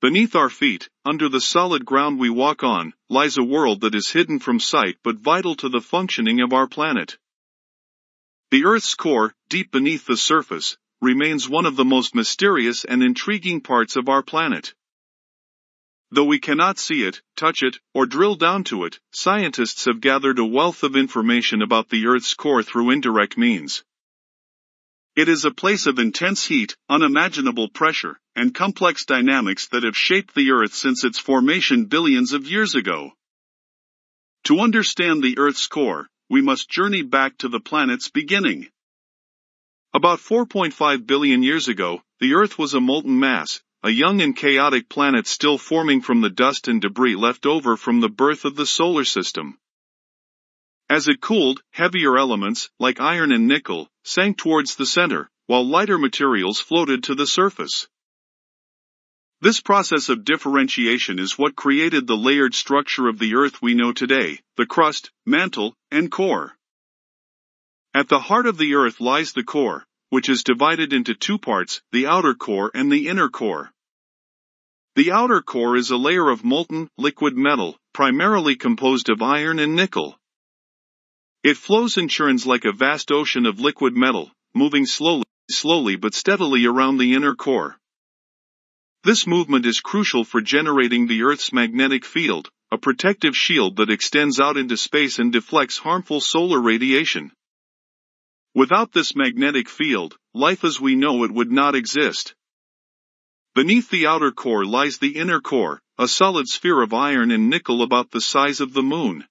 Beneath our feet, under the solid ground we walk on, lies a world that is hidden from sight but vital to the functioning of our planet. The Earth's core, deep beneath the surface, remains one of the most mysterious and intriguing parts of our planet. Though we cannot see it, touch it, or drill down to it, scientists have gathered a wealth of information about the Earth's core through indirect means. It is a place of intense heat, unimaginable pressure, and complex dynamics that have shaped the Earth since its formation billions of years ago. To understand the Earth's core, we must journey back to the planet's beginning. About 4.5 billion years ago, the Earth was a molten mass, a young and chaotic planet still forming from the dust and debris left over from the birth of the solar system. As it cooled, heavier elements, like iron and nickel, sank towards the center, while lighter materials floated to the surface. This process of differentiation is what created the layered structure of the Earth we know today, the crust, mantle, and core. At the heart of the Earth lies the core, which is divided into two parts, the outer core and the inner core. The outer core is a layer of molten, liquid metal, primarily composed of iron and nickel. It flows and churns like a vast ocean of liquid metal, moving slowly, slowly but steadily around the inner core. This movement is crucial for generating the Earth's magnetic field, a protective shield that extends out into space and deflects harmful solar radiation. Without this magnetic field, life as we know it would not exist. Beneath the outer core lies the inner core, a solid sphere of iron and nickel about the size of the moon.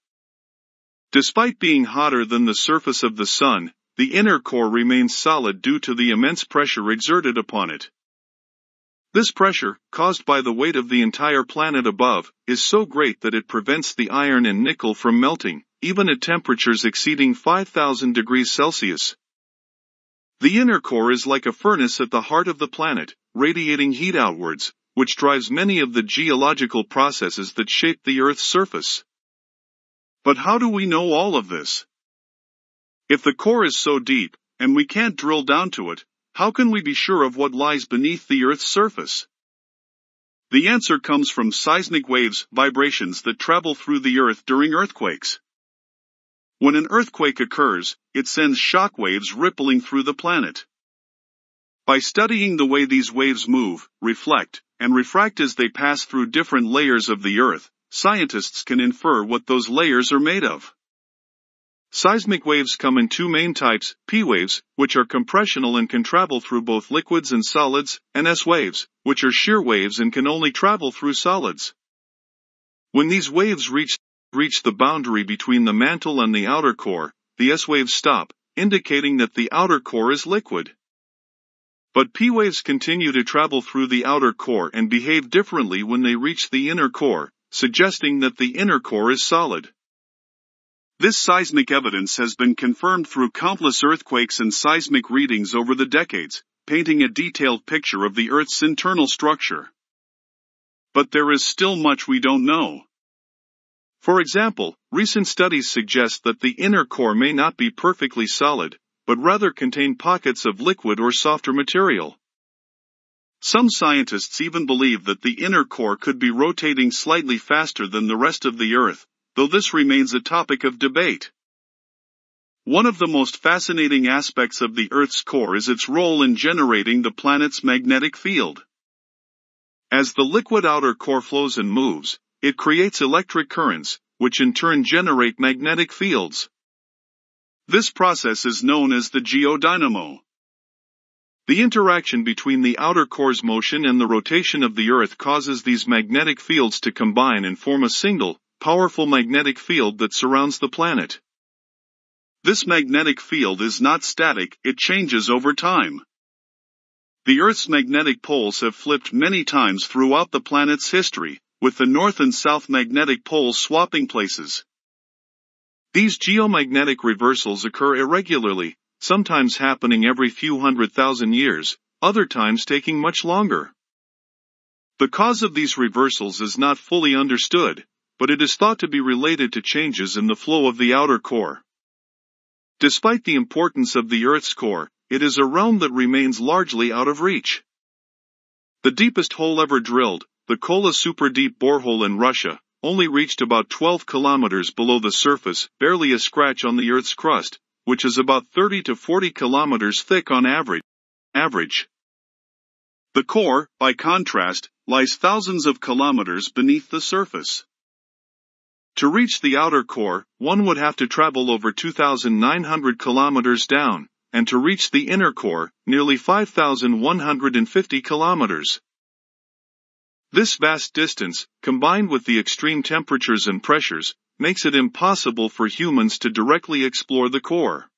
Despite being hotter than the surface of the sun, the inner core remains solid due to the immense pressure exerted upon it. This pressure, caused by the weight of the entire planet above, is so great that it prevents the iron and nickel from melting, even at temperatures exceeding 5000 degrees Celsius. The inner core is like a furnace at the heart of the planet, radiating heat outwards, which drives many of the geological processes that shape the Earth's surface. But how do we know all of this? If the core is so deep, and we can't drill down to it, how can we be sure of what lies beneath the Earth's surface? The answer comes from seismic waves, vibrations that travel through the Earth during earthquakes. When an earthquake occurs, it sends shock waves rippling through the planet. By studying the way these waves move, reflect, and refract as they pass through different layers of the Earth, scientists can infer what those layers are made of. Seismic waves come in two main types, P waves, which are compressional and can travel through both liquids and solids, and S waves, which are shear waves and can only travel through solids. When these waves reach, reach the boundary between the mantle and the outer core, the S waves stop, indicating that the outer core is liquid. But P waves continue to travel through the outer core and behave differently when they reach the inner core, suggesting that the inner core is solid. This seismic evidence has been confirmed through countless earthquakes and seismic readings over the decades, painting a detailed picture of the Earth's internal structure. But there is still much we don't know. For example, recent studies suggest that the inner core may not be perfectly solid, but rather contain pockets of liquid or softer material. Some scientists even believe that the inner core could be rotating slightly faster than the rest of the Earth, though this remains a topic of debate. One of the most fascinating aspects of the Earth's core is its role in generating the planet's magnetic field. As the liquid outer core flows and moves, it creates electric currents, which in turn generate magnetic fields. This process is known as the geodynamo. The interaction between the outer core's motion and the rotation of the Earth causes these magnetic fields to combine and form a single, powerful magnetic field that surrounds the planet. This magnetic field is not static, it changes over time. The Earth's magnetic poles have flipped many times throughout the planet's history, with the north and south magnetic poles swapping places. These geomagnetic reversals occur irregularly, sometimes happening every few hundred thousand years, other times taking much longer. The cause of these reversals is not fully understood, but it is thought to be related to changes in the flow of the outer core. Despite the importance of the Earth's core, it is a realm that remains largely out of reach. The deepest hole ever drilled, the Kola super-deep borehole in Russia, only reached about 12 kilometers below the surface, barely a scratch on the Earth's crust, which is about 30 to 40 kilometers thick on average. average. The core, by contrast, lies thousands of kilometers beneath the surface. To reach the outer core, one would have to travel over 2,900 kilometers down, and to reach the inner core, nearly 5,150 kilometers. This vast distance, combined with the extreme temperatures and pressures, makes it impossible for humans to directly explore the core.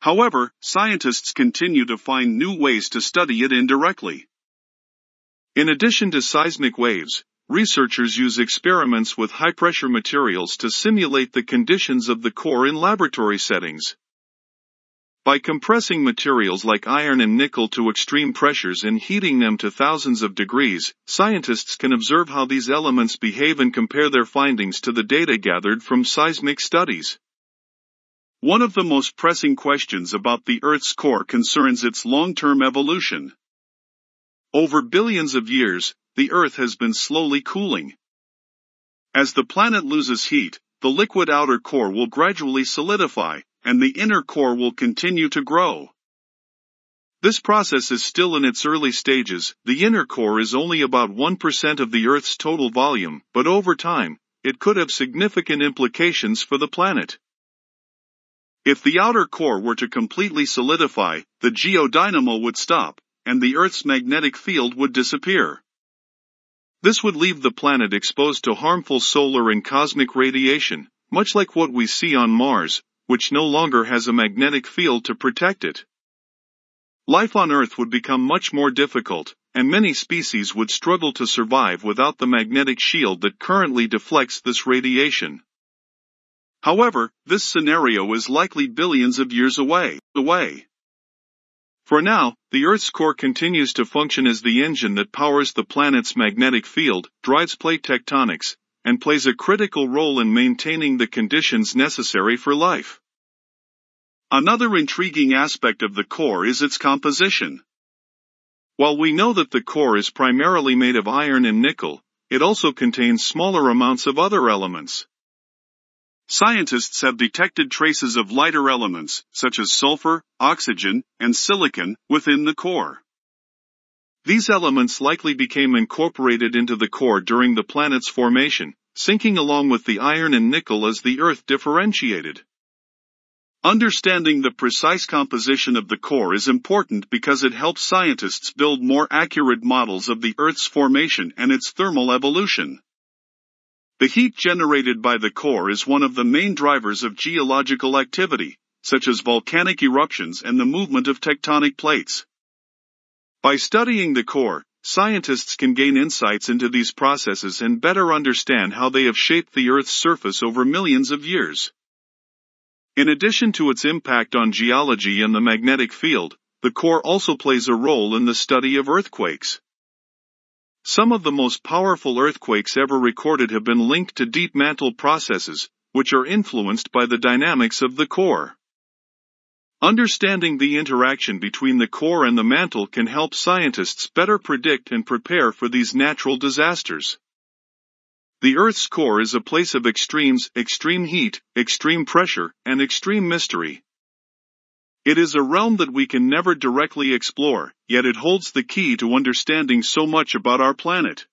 However, scientists continue to find new ways to study it indirectly. In addition to seismic waves, researchers use experiments with high-pressure materials to simulate the conditions of the core in laboratory settings. By compressing materials like iron and nickel to extreme pressures and heating them to thousands of degrees, scientists can observe how these elements behave and compare their findings to the data gathered from seismic studies. One of the most pressing questions about the Earth's core concerns its long-term evolution. Over billions of years, the Earth has been slowly cooling. As the planet loses heat, the liquid outer core will gradually solidify, and the inner core will continue to grow. This process is still in its early stages, the inner core is only about 1% of the Earth's total volume, but over time, it could have significant implications for the planet. If the outer core were to completely solidify, the geodynamo would stop, and the Earth's magnetic field would disappear. This would leave the planet exposed to harmful solar and cosmic radiation, much like what we see on Mars, which no longer has a magnetic field to protect it. Life on Earth would become much more difficult, and many species would struggle to survive without the magnetic shield that currently deflects this radiation. However, this scenario is likely billions of years away. away. For now, the Earth's core continues to function as the engine that powers the planet's magnetic field, drives plate tectonics, and plays a critical role in maintaining the conditions necessary for life. Another intriguing aspect of the core is its composition. While we know that the core is primarily made of iron and nickel, it also contains smaller amounts of other elements. Scientists have detected traces of lighter elements, such as sulfur, oxygen, and silicon, within the core. These elements likely became incorporated into the core during the planet's formation, sinking along with the iron and nickel as the Earth differentiated. Understanding the precise composition of the core is important because it helps scientists build more accurate models of the Earth's formation and its thermal evolution. The heat generated by the core is one of the main drivers of geological activity, such as volcanic eruptions and the movement of tectonic plates. By studying the core, scientists can gain insights into these processes and better understand how they have shaped the Earth's surface over millions of years. In addition to its impact on geology and the magnetic field, the core also plays a role in the study of earthquakes. Some of the most powerful earthquakes ever recorded have been linked to deep mantle processes, which are influenced by the dynamics of the core. Understanding the interaction between the core and the mantle can help scientists better predict and prepare for these natural disasters. The Earth's core is a place of extremes, extreme heat, extreme pressure, and extreme mystery. It is a realm that we can never directly explore, yet it holds the key to understanding so much about our planet.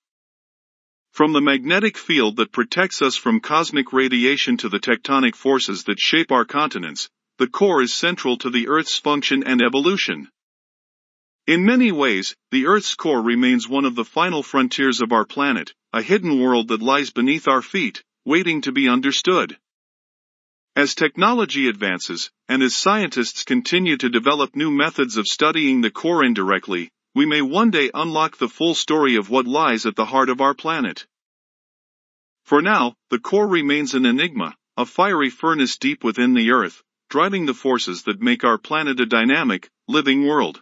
From the magnetic field that protects us from cosmic radiation to the tectonic forces that shape our continents, the core is central to the Earth's function and evolution. In many ways, the Earth's core remains one of the final frontiers of our planet, a hidden world that lies beneath our feet, waiting to be understood. As technology advances, and as scientists continue to develop new methods of studying the core indirectly, we may one day unlock the full story of what lies at the heart of our planet. For now, the core remains an enigma, a fiery furnace deep within the Earth, driving the forces that make our planet a dynamic, living world.